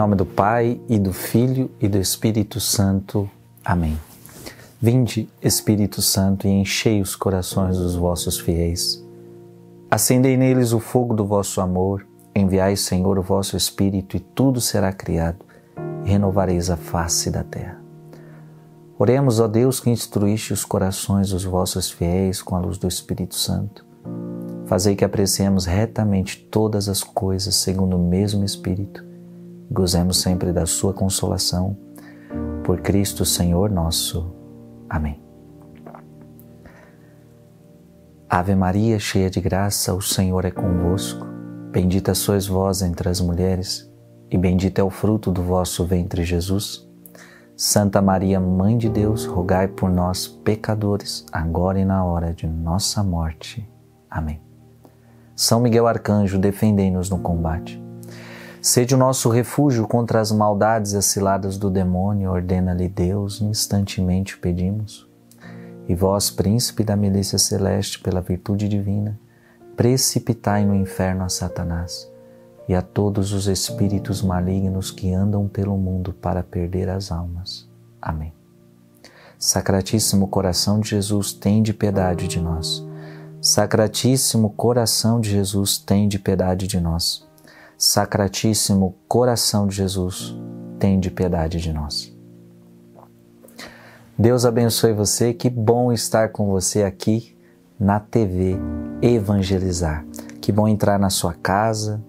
Nome do Pai e do Filho e do Espírito Santo. Amém. Vinde, Espírito Santo, e enchei os corações dos vossos fiéis. Acendei neles o fogo do vosso amor. Enviai, Senhor, o vosso Espírito, e tudo será criado, e renovareis a face da terra. Oremos, ó Deus, que instruíste os corações dos vossos fiéis com a luz do Espírito Santo. Fazei que apreciemos retamente todas as coisas segundo o mesmo Espírito gozemos sempre da Sua consolação. Por Cristo Senhor nosso. Amém. Ave Maria, cheia de graça, o Senhor é convosco. Bendita sois vós entre as mulheres, e bendito é o fruto do vosso ventre, Jesus. Santa Maria, Mãe de Deus, rogai por nós, pecadores, agora e na hora de nossa morte. Amém. São Miguel Arcanjo, defendei-nos no combate. Sede o nosso refúgio contra as maldades e as ciladas do demônio, ordena-lhe Deus, instantemente pedimos. E vós, príncipe da milícia celeste, pela virtude divina, precipitai no inferno a Satanás e a todos os espíritos malignos que andam pelo mundo para perder as almas. Amém. Sacratíssimo coração de Jesus, tem de piedade de nós. Sacratíssimo coração de Jesus, tem de piedade de nós. Sacratíssimo coração de Jesus, tende piedade de nós. Deus abençoe você, que bom estar com você aqui na TV Evangelizar. Que bom entrar na sua casa,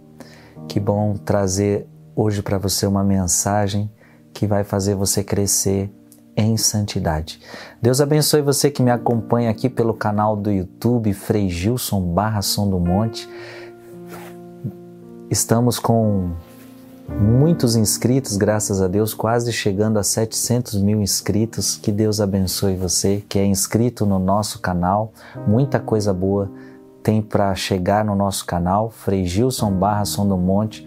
que bom trazer hoje para você uma mensagem que vai fazer você crescer em santidade. Deus abençoe você que me acompanha aqui pelo canal do YouTube Frei Gilson Barra Som do Monte. Estamos com muitos inscritos, graças a Deus, quase chegando a 700 mil inscritos. Que Deus abençoe você que é inscrito no nosso canal. Muita coisa boa tem para chegar no nosso canal, Frei Gilson Barra Som do Monte.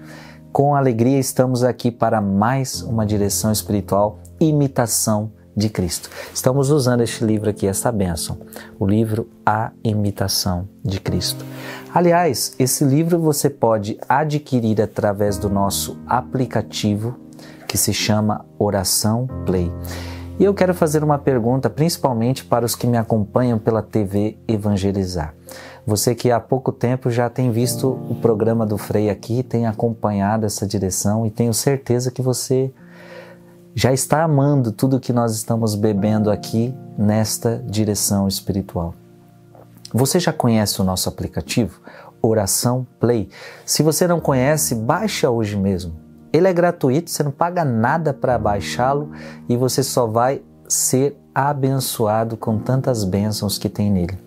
Com alegria estamos aqui para mais uma direção espiritual, imitação de Cristo. Estamos usando este livro aqui, esta bênção, o livro A Imitação de Cristo. Aliás, esse livro você pode adquirir através do nosso aplicativo que se chama Oração Play. E eu quero fazer uma pergunta, principalmente para os que me acompanham pela TV Evangelizar. Você que há pouco tempo já tem visto o programa do Frei aqui, tem acompanhado essa direção e tenho certeza que você já está amando tudo que nós estamos bebendo aqui nesta direção espiritual. Você já conhece o nosso aplicativo Oração Play? Se você não conhece, baixa hoje mesmo. Ele é gratuito, você não paga nada para baixá-lo e você só vai ser abençoado com tantas bênçãos que tem nele.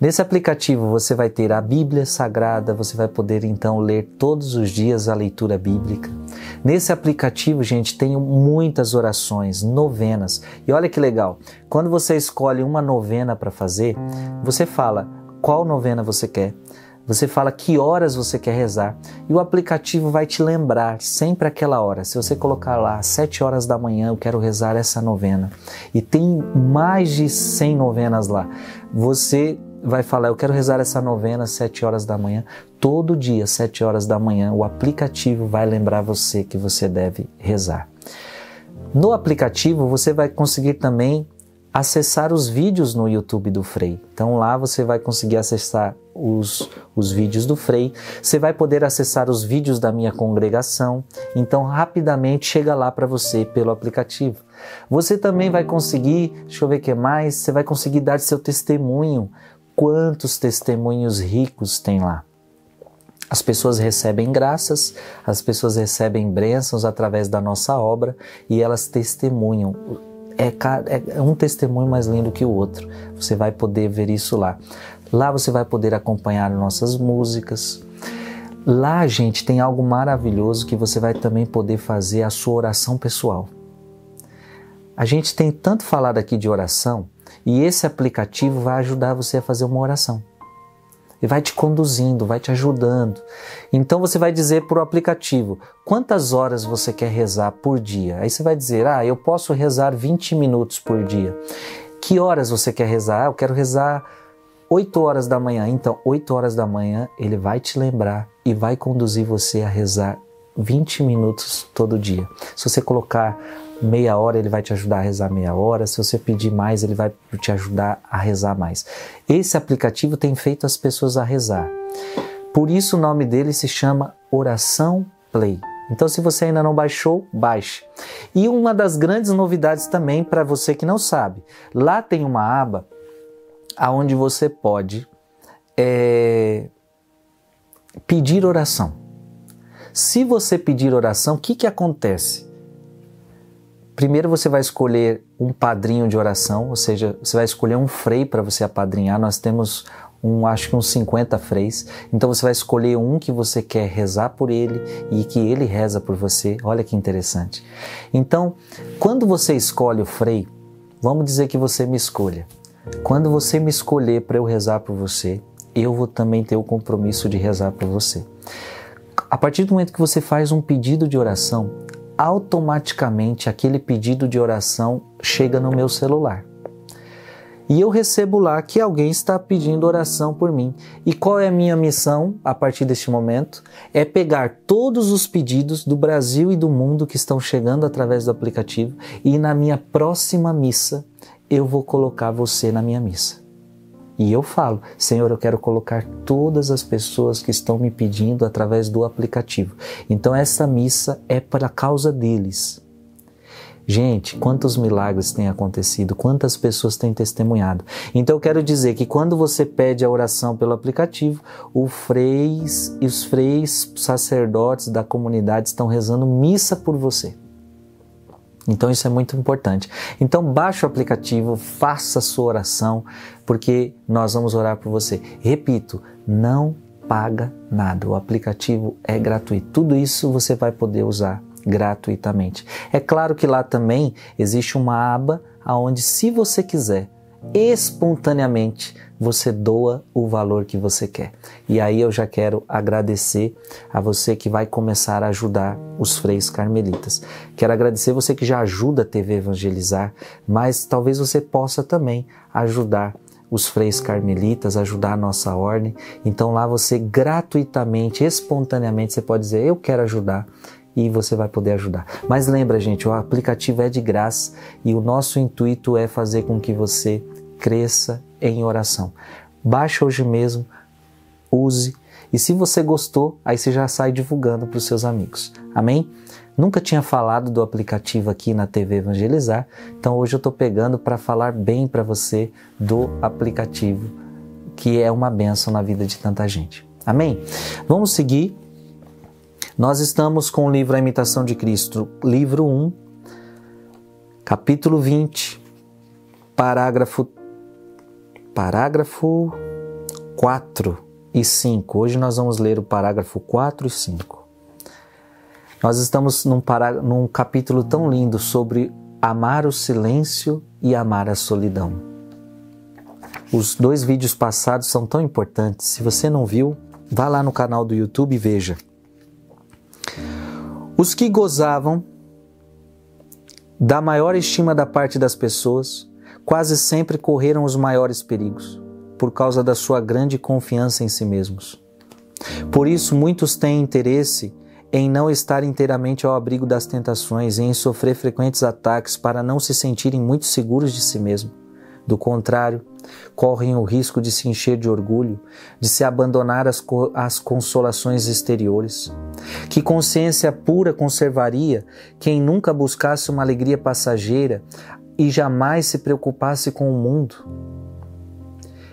Nesse aplicativo você vai ter a Bíblia Sagrada, você vai poder então ler todos os dias a leitura bíblica. Nesse aplicativo, gente, tem muitas orações, novenas. E olha que legal, quando você escolhe uma novena para fazer, você fala qual novena você quer. Você fala que horas você quer rezar e o aplicativo vai te lembrar sempre aquela hora. Se você colocar lá, 7 horas da manhã, eu quero rezar essa novena. E tem mais de 100 novenas lá. Você vai falar, eu quero rezar essa novena às 7 horas da manhã. Todo dia, às 7 horas da manhã, o aplicativo vai lembrar você que você deve rezar. No aplicativo, você vai conseguir também acessar os vídeos no YouTube do Frei. Então lá você vai conseguir acessar os, os vídeos do Frei, você vai poder acessar os vídeos da minha congregação. Então rapidamente chega lá para você pelo aplicativo. Você também vai conseguir, deixa eu ver o que mais, você vai conseguir dar seu testemunho quantos testemunhos ricos tem lá. As pessoas recebem graças, as pessoas recebem bênçãos através da nossa obra e elas testemunham. É, é um testemunho mais lindo que o outro. Você vai poder ver isso lá. Lá você vai poder acompanhar nossas músicas. Lá, gente, tem algo maravilhoso que você vai também poder fazer a sua oração pessoal. A gente tem tanto falado aqui de oração, e esse aplicativo vai ajudar você a fazer uma oração. E vai te conduzindo, vai te ajudando. Então você vai dizer para o aplicativo quantas horas você quer rezar por dia. Aí você vai dizer: Ah, eu posso rezar 20 minutos por dia. Que horas você quer rezar? Ah, eu quero rezar 8 horas da manhã. Então, 8 horas da manhã ele vai te lembrar e vai conduzir você a rezar 20 minutos todo dia. Se você colocar meia hora, ele vai te ajudar a rezar meia hora. Se você pedir mais, ele vai te ajudar a rezar mais. Esse aplicativo tem feito as pessoas a rezar. Por isso o nome dele se chama Oração Play. Então, se você ainda não baixou, baixe. E uma das grandes novidades também para você que não sabe, lá tem uma aba aonde você pode é, pedir oração. Se você pedir oração, o que, que acontece? Primeiro você vai escolher um padrinho de oração, ou seja, você vai escolher um frei para você apadrinhar. Nós temos um, acho que uns 50 freis. Então você vai escolher um que você quer rezar por ele e que ele reza por você. Olha que interessante. Então, quando você escolhe o frei, vamos dizer que você me escolha. Quando você me escolher para eu rezar por você, eu vou também ter o compromisso de rezar por você. A partir do momento que você faz um pedido de oração, automaticamente aquele pedido de oração chega no meu celular. E eu recebo lá que alguém está pedindo oração por mim. E qual é a minha missão a partir deste momento? É pegar todos os pedidos do Brasil e do mundo que estão chegando através do aplicativo e na minha próxima missa eu vou colocar você na minha missa. E eu falo, Senhor, eu quero colocar todas as pessoas que estão me pedindo através do aplicativo. Então essa missa é para a causa deles. Gente, quantos milagres têm acontecido, quantas pessoas têm testemunhado. Então eu quero dizer que quando você pede a oração pelo aplicativo, o freis e os freis sacerdotes da comunidade estão rezando missa por você. Então isso é muito importante. Então baixe o aplicativo, faça a sua oração, porque nós vamos orar por você. Repito, não paga nada. O aplicativo é gratuito. Tudo isso você vai poder usar gratuitamente. É claro que lá também existe uma aba aonde se você quiser espontaneamente você doa o valor que você quer. E aí eu já quero agradecer a você que vai começar a ajudar os freios carmelitas. Quero agradecer você que já ajuda a TV Evangelizar, mas talvez você possa também ajudar os freios carmelitas, ajudar a nossa ordem. Então lá você gratuitamente, espontaneamente, você pode dizer: Eu quero ajudar e você vai poder ajudar. Mas lembra, gente, o aplicativo é de graça e o nosso intuito é fazer com que você cresça em oração. Baixe hoje mesmo, use e se você gostou, aí você já sai divulgando para os seus amigos. Amém? Nunca tinha falado do aplicativo aqui na TV Evangelizar, então hoje eu estou pegando para falar bem para você do aplicativo, que é uma benção na vida de tanta gente. Amém? Vamos seguir. Nós estamos com o livro A Imitação de Cristo, livro 1, capítulo 20, parágrafo parágrafo 4 e 5. Hoje nós vamos ler o parágrafo 4 e 5. Nós estamos num, pará... num capítulo tão lindo sobre amar o silêncio e amar a solidão. Os dois vídeos passados são tão importantes. Se você não viu, vá lá no canal do YouTube e veja. Os que gozavam da maior estima da parte das pessoas quase sempre correram os maiores perigos, por causa da sua grande confiança em si mesmos. Por isso, muitos têm interesse em não estar inteiramente ao abrigo das tentações e em sofrer frequentes ataques para não se sentirem muito seguros de si mesmo. Do contrário, correm o risco de se encher de orgulho, de se abandonar às, co às consolações exteriores. Que consciência pura conservaria quem nunca buscasse uma alegria passageira, e jamais se preocupasse com o mundo?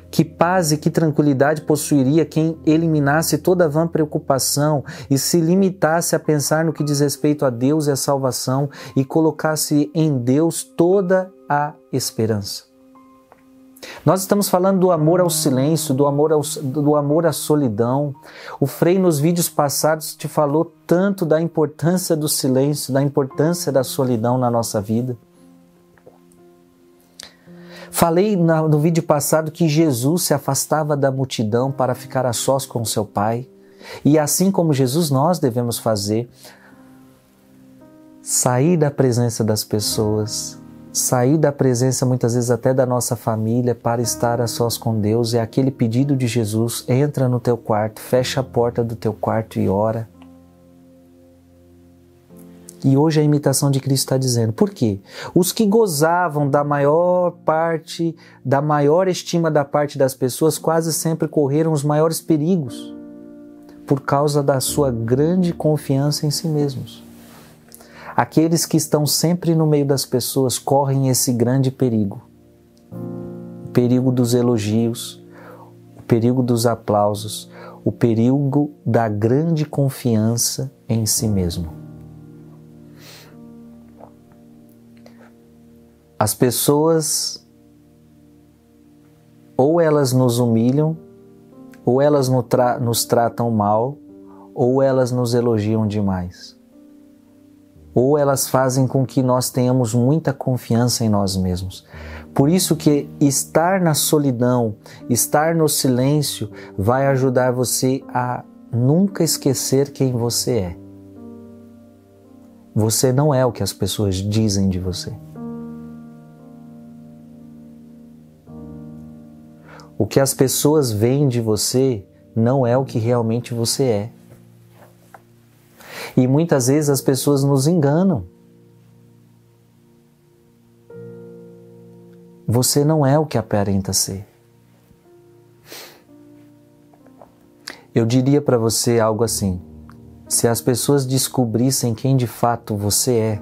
Que paz e que tranquilidade possuiria quem eliminasse toda vã preocupação e se limitasse a pensar no que diz respeito a Deus e a salvação e colocasse em Deus toda a esperança? Nós estamos falando do amor ao silêncio, do amor, ao, do amor à solidão. O Frei, nos vídeos passados, te falou tanto da importância do silêncio, da importância da solidão na nossa vida. Falei no vídeo passado que Jesus se afastava da multidão para ficar a sós com seu Pai. E assim como Jesus, nós devemos fazer. Sair da presença das pessoas, sair da presença muitas vezes até da nossa família para estar a sós com Deus. É aquele pedido de Jesus: entra no teu quarto, fecha a porta do teu quarto e ora. E hoje a imitação de Cristo está dizendo. Por quê? Os que gozavam da maior parte, da maior estima da parte das pessoas, quase sempre correram os maiores perigos por causa da sua grande confiança em si mesmos. Aqueles que estão sempre no meio das pessoas correm esse grande perigo. O perigo dos elogios, o perigo dos aplausos, o perigo da grande confiança em si mesmo. As pessoas ou elas nos humilham, ou elas nos tratam mal, ou elas nos elogiam demais. Ou elas fazem com que nós tenhamos muita confiança em nós mesmos. Por isso que estar na solidão, estar no silêncio vai ajudar você a nunca esquecer quem você é. Você não é o que as pessoas dizem de você. O que as pessoas veem de você não é o que realmente você é. E muitas vezes as pessoas nos enganam. Você não é o que aparenta ser. Eu diria para você algo assim: se as pessoas descobrissem quem de fato você é,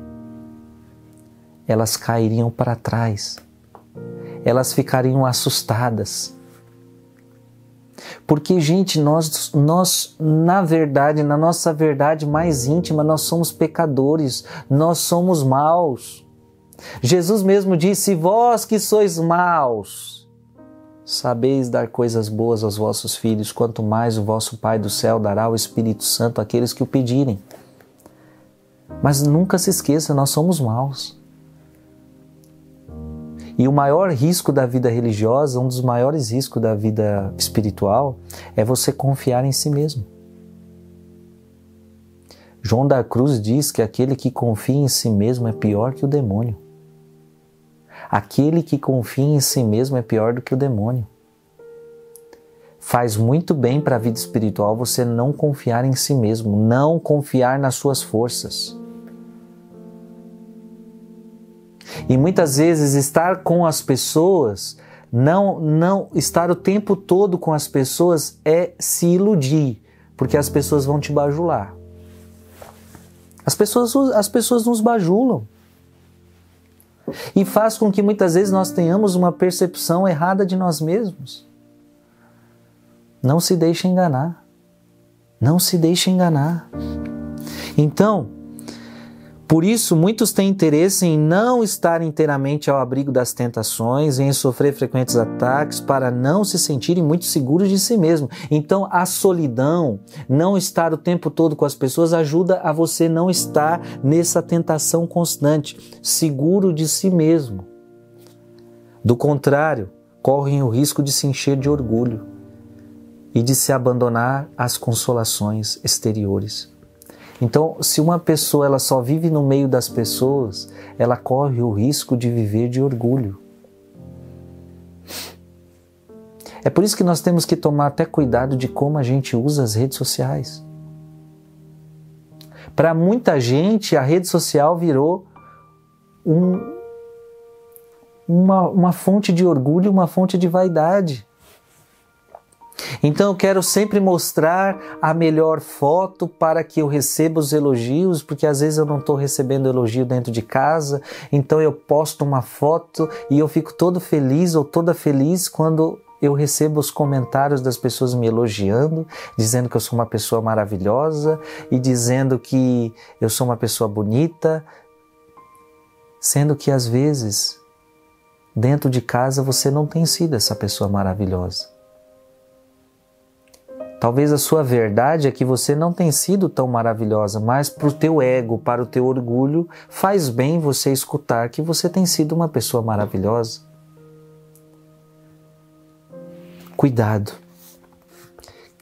elas cairiam para trás, elas ficariam assustadas porque, gente, nós, nós, na verdade, na nossa verdade mais íntima, nós somos pecadores, nós somos maus. Jesus mesmo disse: Vós que sois maus, sabeis dar coisas boas aos vossos filhos, quanto mais o vosso Pai do céu dará o Espírito Santo àqueles que o pedirem. Mas nunca se esqueça, nós somos maus. E o maior risco da vida religiosa, um dos maiores riscos da vida espiritual, é você confiar em si mesmo. João da Cruz diz que aquele que confia em si mesmo é pior que o demônio. Aquele que confia em si mesmo é pior do que o demônio. Faz muito bem para a vida espiritual você não confiar em si mesmo, não confiar nas suas forças. E muitas vezes estar com as pessoas, não, não estar o tempo todo com as pessoas é se iludir, porque as pessoas vão te bajular. As pessoas, as pessoas nos bajulam. E faz com que muitas vezes nós tenhamos uma percepção errada de nós mesmos. Não se deixe enganar. Não se deixe enganar. Então, por isso, muitos têm interesse em não estar inteiramente ao abrigo das tentações, em sofrer frequentes ataques, para não se sentirem muito seguros de si mesmo. Então, a solidão, não estar o tempo todo com as pessoas, ajuda a você não estar nessa tentação constante, seguro de si mesmo. Do contrário, correm o risco de se encher de orgulho e de se abandonar às consolações exteriores. Então, se uma pessoa ela só vive no meio das pessoas, ela corre o risco de viver de orgulho. É por isso que nós temos que tomar até cuidado de como a gente usa as redes sociais. Para muita gente, a rede social virou um, uma, uma fonte de orgulho, uma fonte de vaidade. Então eu quero sempre mostrar a melhor foto para que eu receba os elogios, porque às vezes eu não estou recebendo elogio dentro de casa, então eu posto uma foto e eu fico todo feliz ou toda feliz quando eu recebo os comentários das pessoas me elogiando, dizendo que eu sou uma pessoa maravilhosa e dizendo que eu sou uma pessoa bonita, sendo que às vezes dentro de casa você não tem sido essa pessoa maravilhosa. Talvez a sua verdade é que você não tem sido tão maravilhosa, mas para o teu ego, para o teu orgulho, faz bem você escutar que você tem sido uma pessoa maravilhosa. Cuidado.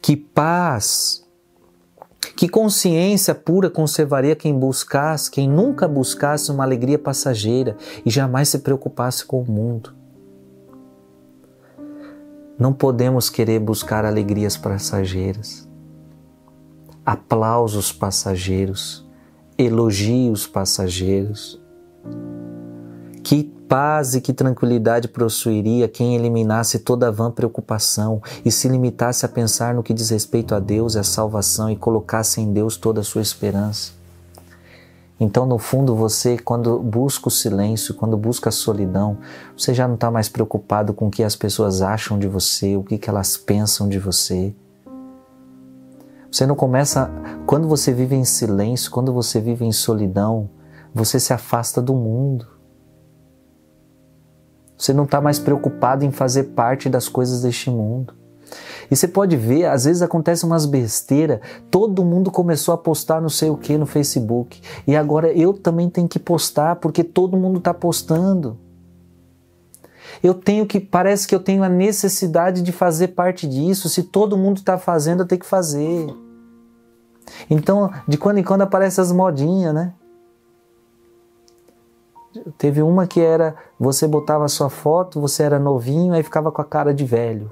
Que paz, que consciência pura conservaria quem buscasse, quem nunca buscasse uma alegria passageira e jamais se preocupasse com o mundo. Não podemos querer buscar alegrias passageiras, aplausos passageiros, elogios passageiros. Que paz e que tranquilidade possuiria quem eliminasse toda vã preocupação e se limitasse a pensar no que diz respeito a Deus e a salvação e colocasse em Deus toda a sua esperança. Então, no fundo, você, quando busca o silêncio, quando busca a solidão, você já não está mais preocupado com o que as pessoas acham de você, o que, que elas pensam de você. Você não começa. Quando você vive em silêncio, quando você vive em solidão, você se afasta do mundo. Você não está mais preocupado em fazer parte das coisas deste mundo. E você pode ver, às vezes acontece umas besteiras, todo mundo começou a postar não sei o que no Facebook. E agora eu também tenho que postar, porque todo mundo está postando. Eu tenho que, parece que eu tenho a necessidade de fazer parte disso. Se todo mundo está fazendo, eu tenho que fazer. Então, de quando em quando aparecem as modinhas, né? Teve uma que era você botava a sua foto, você era novinho, aí ficava com a cara de velho.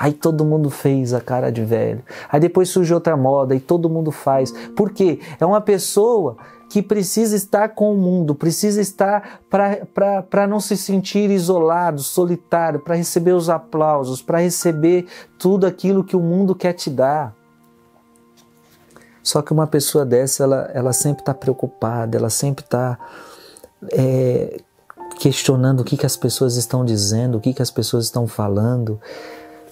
Aí todo mundo fez a cara de velho. Aí depois surgiu outra moda e todo mundo faz. Por quê? É uma pessoa que precisa estar com o mundo, precisa estar para não se sentir isolado, solitário, para receber os aplausos, para receber tudo aquilo que o mundo quer te dar. Só que uma pessoa dessa, ela, ela sempre está preocupada, ela sempre está é, questionando o que, que as pessoas estão dizendo, o que, que as pessoas estão falando.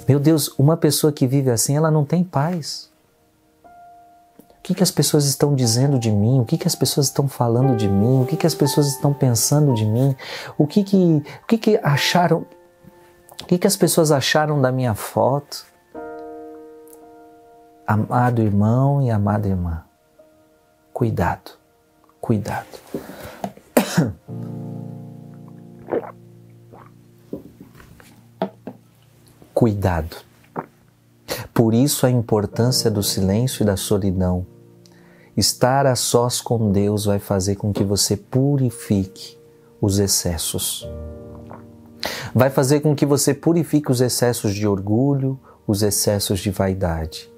Meu Deus, uma pessoa que vive assim, ela não tem paz. O que, que as pessoas estão dizendo de mim? O que, que as pessoas estão falando de mim? O que, que as pessoas estão pensando de mim? O que, que, o que, que acharam? O que, que as pessoas acharam da minha foto? Amado irmão e amada irmã, cuidado, cuidado. cuidado. Por isso a importância do silêncio e da solidão. Estar a sós com Deus vai fazer com que você purifique os excessos. Vai fazer com que você purifique os excessos de orgulho, os excessos de vaidade.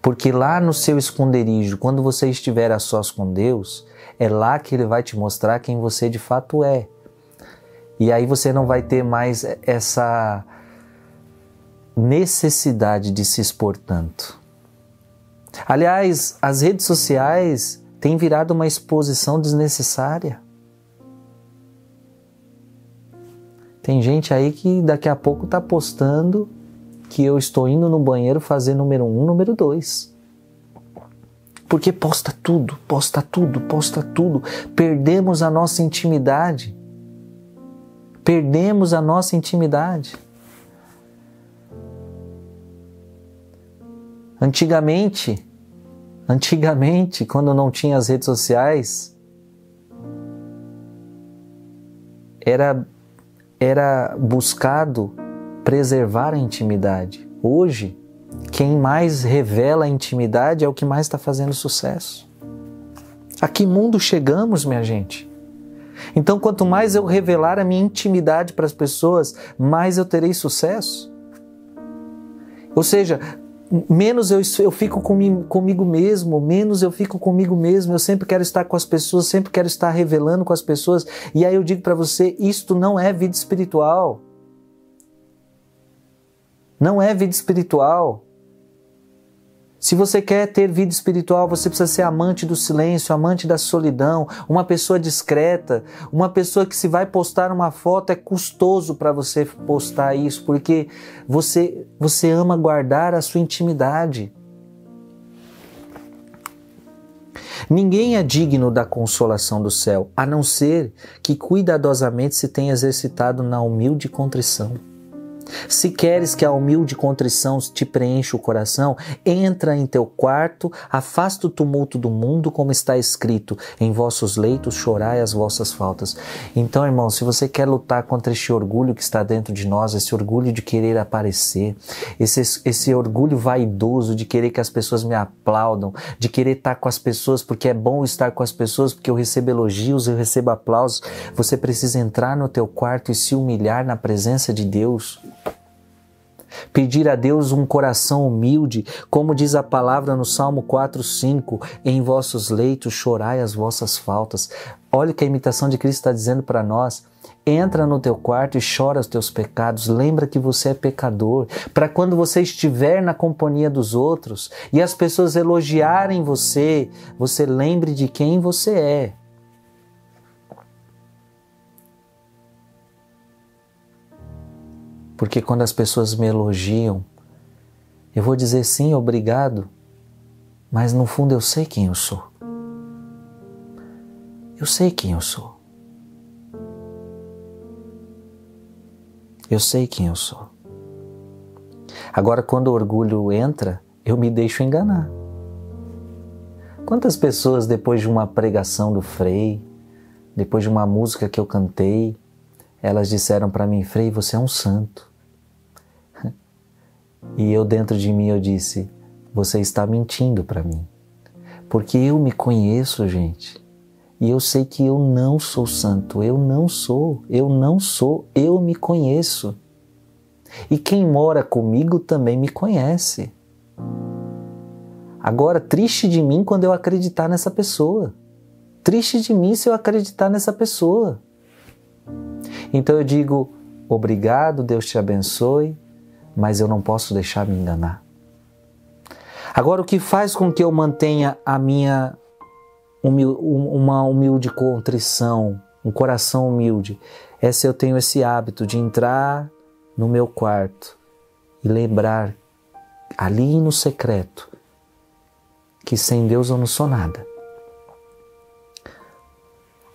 Porque lá no seu esconderijo, quando você estiver a sós com Deus, é lá que Ele vai te mostrar quem você de fato é. E aí você não vai ter mais essa necessidade de se expor tanto. Aliás, as redes sociais têm virado uma exposição desnecessária. Tem gente aí que daqui a pouco está postando que eu estou indo no banheiro fazer número um, número dois. Porque posta tudo, posta tudo, posta tudo. Perdemos a nossa intimidade. Perdemos a nossa intimidade. Antigamente, antigamente, quando não tinha as redes sociais, era era buscado preservar a intimidade. Hoje, quem mais revela a intimidade é o que mais está fazendo sucesso. A que mundo chegamos, minha gente? Então, quanto mais eu revelar a minha intimidade para as pessoas, mais eu terei sucesso. Ou seja, menos eu, eu fico comigo, comigo mesmo, menos eu fico comigo mesmo. Eu sempre quero estar com as pessoas, sempre quero estar revelando com as pessoas. E aí eu digo para você: isto não é vida espiritual. Não é vida espiritual. Se você quer ter vida espiritual, você precisa ser amante do silêncio, amante da solidão, uma pessoa discreta, uma pessoa que se vai postar uma foto é custoso para você postar isso, porque você você ama guardar a sua intimidade. Ninguém é digno da consolação do céu, a não ser que cuidadosamente se tenha exercitado na humilde contrição. Se queres que a humilde contrição te preencha o coração, entra em teu quarto, afasta o tumulto do mundo, como está escrito: em vossos leitos chorai as vossas faltas. Então, irmão, se você quer lutar contra este orgulho que está dentro de nós, esse orgulho de querer aparecer, esse, esse orgulho vaidoso de querer que as pessoas me aplaudam, de querer estar com as pessoas porque é bom estar com as pessoas, porque eu recebo elogios, eu recebo aplausos, você precisa entrar no teu quarto e se humilhar na presença de Deus. Pedir a Deus um coração humilde, como diz a palavra no Salmo 4:5, em vossos leitos chorai as vossas faltas. Olha o que a imitação de Cristo está dizendo para nós. Entra no teu quarto e chora os teus pecados. Lembra que você é pecador. Para quando você estiver na companhia dos outros e as pessoas elogiarem você, você lembre de quem você é. Porque quando as pessoas me elogiam, eu vou dizer sim, obrigado, mas no fundo eu sei quem eu sou. Eu sei quem eu sou. Eu sei quem eu sou. Agora, quando o orgulho entra, eu me deixo enganar. Quantas pessoas, depois de uma pregação do Frei, depois de uma música que eu cantei, elas disseram para mim, Frei, você é um santo. E eu dentro de mim eu disse, você está mentindo para mim. Porque eu me conheço, gente. E eu sei que eu não sou santo, eu não sou, eu não sou, eu me conheço. E quem mora comigo também me conhece. Agora, triste de mim quando eu acreditar nessa pessoa. Triste de mim se eu acreditar nessa pessoa. Então eu digo: obrigado, Deus te abençoe, mas eu não posso deixar me enganar. Agora, o que faz com que eu mantenha a minha uma humilde contrição, um coração humilde, é se eu tenho esse hábito de entrar no meu quarto e lembrar ali no secreto que sem Deus eu não sou nada.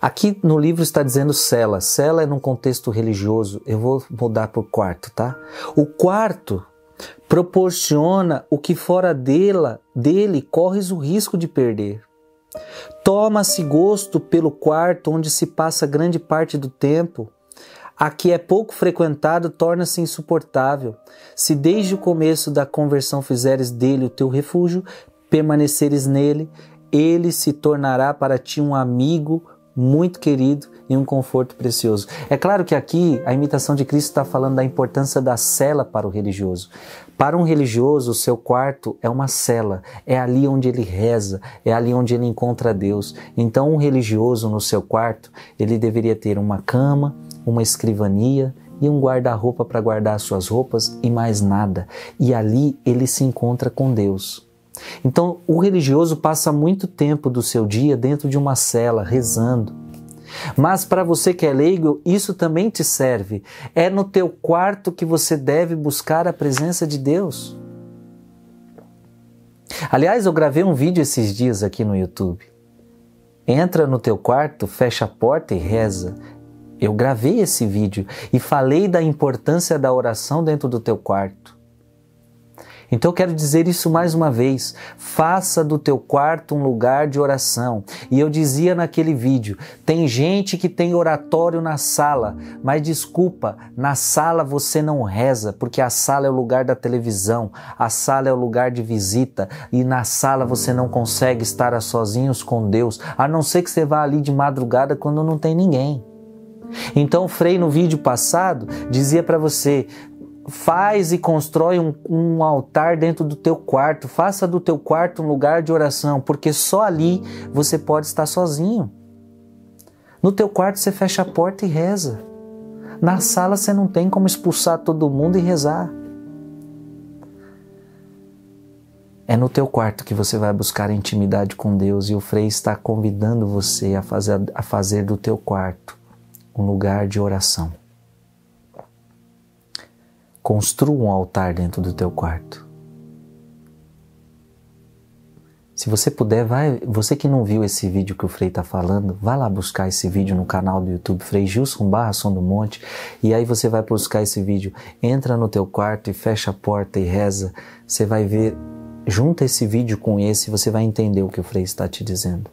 Aqui no livro está dizendo cela. Cela é num contexto religioso. Eu vou mudar para o quarto, tá? O quarto proporciona o que fora dela, dele corres o risco de perder. Toma-se gosto pelo quarto onde se passa grande parte do tempo. Aqui é pouco frequentado, torna-se insuportável. Se desde o começo da conversão fizeres dele o teu refúgio, permaneceres nele, ele se tornará para ti um amigo muito querido e um conforto precioso. É claro que aqui a imitação de Cristo está falando da importância da cela para o religioso. Para um religioso, o seu quarto é uma cela, é ali onde ele reza, é ali onde ele encontra Deus. Então, um religioso no seu quarto, ele deveria ter uma cama, uma escrivania, e um guarda-roupa para guardar suas roupas e mais nada. E ali ele se encontra com Deus. Então, o religioso passa muito tempo do seu dia dentro de uma cela, rezando. Mas para você que é leigo, isso também te serve. É no teu quarto que você deve buscar a presença de Deus. Aliás, eu gravei um vídeo esses dias aqui no YouTube. Entra no teu quarto, fecha a porta e reza. Eu gravei esse vídeo e falei da importância da oração dentro do teu quarto. Então eu quero dizer isso mais uma vez: faça do teu quarto um lugar de oração. E eu dizia naquele vídeo: tem gente que tem oratório na sala, mas desculpa, na sala você não reza, porque a sala é o lugar da televisão, a sala é o lugar de visita, e na sala você não consegue estar sozinhos com Deus, a não ser que você vá ali de madrugada quando não tem ninguém. Então, Frei, no vídeo passado, dizia para você: faz e constrói um, um, altar dentro do teu quarto, faça do teu quarto um lugar de oração, porque só ali você pode estar sozinho. No teu quarto você fecha a porta e reza. Na sala você não tem como expulsar todo mundo e rezar. É no teu quarto que você vai buscar intimidade com Deus e o Frei está convidando você a fazer, a fazer do teu quarto um lugar de oração. Construa um altar dentro do teu quarto. Se você puder, vai, você que não viu esse vídeo que o Frei está falando, vai lá buscar esse vídeo no canal do YouTube Frei Gilson Barra Som do Monte, e aí você vai buscar esse vídeo, entra no teu quarto e fecha a porta e reza, você vai ver, junta esse vídeo com esse, você vai entender o que o Frei está te dizendo.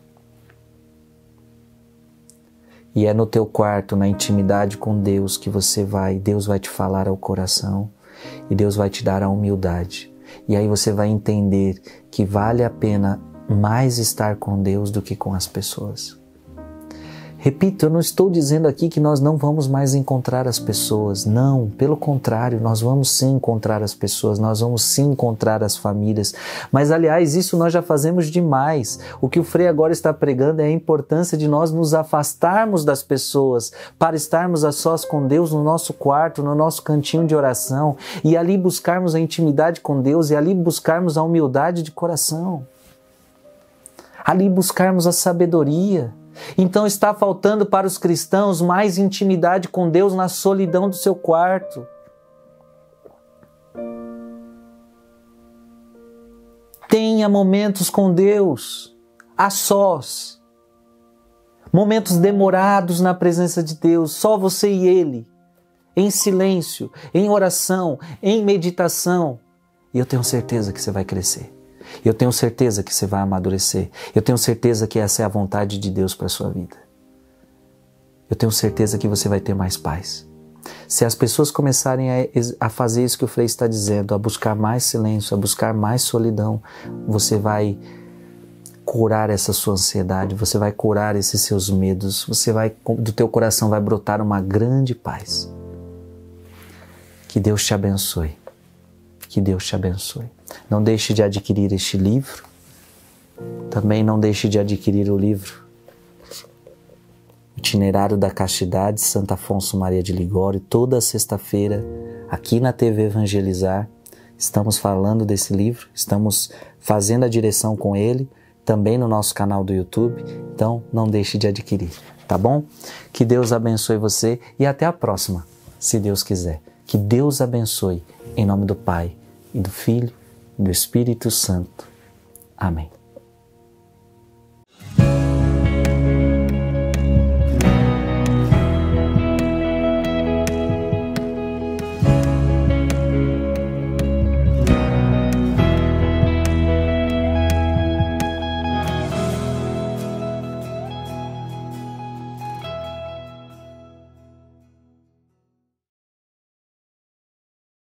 E é no teu quarto, na intimidade com Deus, que você vai, Deus vai te falar ao coração e Deus vai te dar a humildade. E aí você vai entender que vale a pena mais estar com Deus do que com as pessoas. Repito, eu não estou dizendo aqui que nós não vamos mais encontrar as pessoas. Não, pelo contrário, nós vamos sim encontrar as pessoas, nós vamos sim encontrar as famílias. Mas, aliás, isso nós já fazemos demais. O que o Frei agora está pregando é a importância de nós nos afastarmos das pessoas para estarmos a sós com Deus no nosso quarto, no nosso cantinho de oração e ali buscarmos a intimidade com Deus e ali buscarmos a humildade de coração. Ali buscarmos a sabedoria então está faltando para os cristãos mais intimidade com Deus na solidão do seu quarto. Tenha momentos com Deus, a sós. Momentos demorados na presença de Deus, só você e Ele, em silêncio, em oração, em meditação. E eu tenho certeza que você vai crescer. Eu tenho certeza que você vai amadurecer. Eu tenho certeza que essa é a vontade de Deus para a sua vida. Eu tenho certeza que você vai ter mais paz. Se as pessoas começarem a, a fazer isso que o Frei está dizendo, a buscar mais silêncio, a buscar mais solidão, você vai curar essa sua ansiedade, você vai curar esses seus medos, você vai do teu coração vai brotar uma grande paz. Que Deus te abençoe. Que Deus te abençoe. Não deixe de adquirir este livro. Também não deixe de adquirir o livro Itinerário da Castidade, Santo Afonso Maria de Ligório, toda sexta-feira, aqui na TV Evangelizar. Estamos falando desse livro, estamos fazendo a direção com ele, também no nosso canal do YouTube. Então, não deixe de adquirir, tá bom? Que Deus abençoe você e até a próxima, se Deus quiser. Que Deus abençoe, em nome do Pai do Filho e do Espírito Santo. Amém.